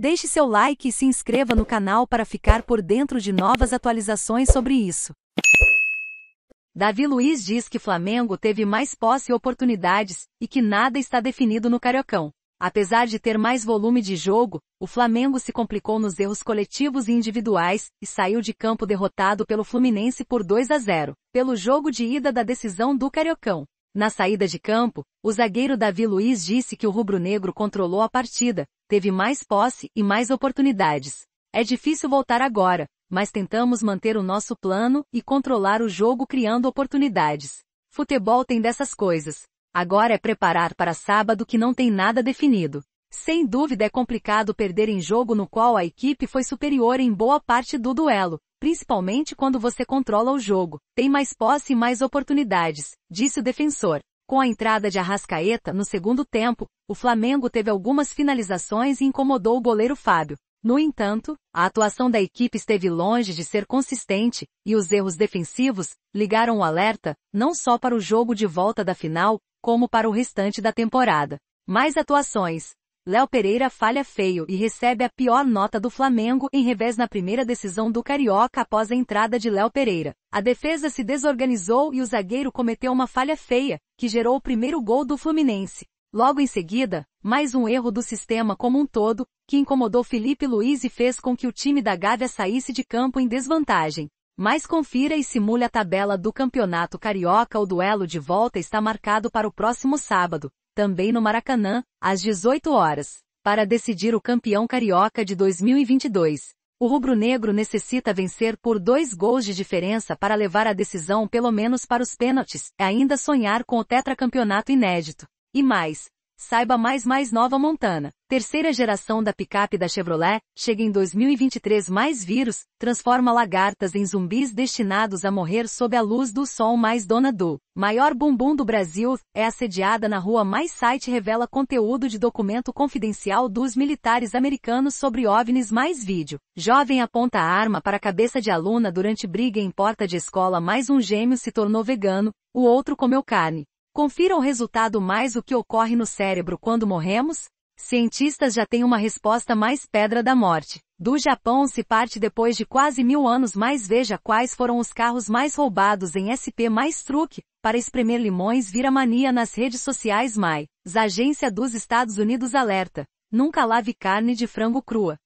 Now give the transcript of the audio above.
Deixe seu like e se inscreva no canal para ficar por dentro de novas atualizações sobre isso. Davi Luiz diz que Flamengo teve mais posse e oportunidades, e que nada está definido no Cariocão. Apesar de ter mais volume de jogo, o Flamengo se complicou nos erros coletivos e individuais, e saiu de campo derrotado pelo Fluminense por 2 a 0, pelo jogo de ida da decisão do Cariocão. Na saída de campo, o zagueiro Davi Luiz disse que o rubro-negro controlou a partida, teve mais posse e mais oportunidades. É difícil voltar agora, mas tentamos manter o nosso plano e controlar o jogo criando oportunidades. Futebol tem dessas coisas. Agora é preparar para sábado que não tem nada definido. Sem dúvida é complicado perder em jogo no qual a equipe foi superior em boa parte do duelo, principalmente quando você controla o jogo, tem mais posse e mais oportunidades, disse o defensor. Com a entrada de Arrascaeta no segundo tempo, o Flamengo teve algumas finalizações e incomodou o goleiro Fábio. No entanto, a atuação da equipe esteve longe de ser consistente, e os erros defensivos ligaram o alerta, não só para o jogo de volta da final, como para o restante da temporada. Mais atuações. Léo Pereira falha feio e recebe a pior nota do Flamengo em revés na primeira decisão do Carioca após a entrada de Léo Pereira. A defesa se desorganizou e o zagueiro cometeu uma falha feia, que gerou o primeiro gol do Fluminense. Logo em seguida, mais um erro do sistema como um todo, que incomodou Felipe Luiz e fez com que o time da Gávea saísse de campo em desvantagem. Mas confira e simule a tabela do Campeonato Carioca. O duelo de volta está marcado para o próximo sábado, também no Maracanã, às 18 horas, para decidir o campeão carioca de 2022. O rubro-negro necessita vencer por dois gols de diferença para levar a decisão pelo menos para os pênaltis, e ainda sonhar com o tetracampeonato inédito. E mais, Saiba mais mais nova Montana. Terceira geração da picape da Chevrolet, chega em 2023 mais vírus, transforma lagartas em zumbis destinados a morrer sob a luz do sol mais dona do maior bumbum do Brasil, é assediada na rua mais site revela conteúdo de documento confidencial dos militares americanos sobre OVNIs mais vídeo. Jovem aponta arma para cabeça de aluna durante briga em porta de escola mais um gêmeo se tornou vegano, o outro comeu carne. Confira o resultado mais o que ocorre no cérebro quando morremos? Cientistas já têm uma resposta mais pedra da morte. Do Japão se parte depois de quase mil anos mais veja quais foram os carros mais roubados em SP mais truque, para espremer limões vira mania nas redes sociais mais. Agência dos Estados Unidos alerta. Nunca lave carne de frango crua.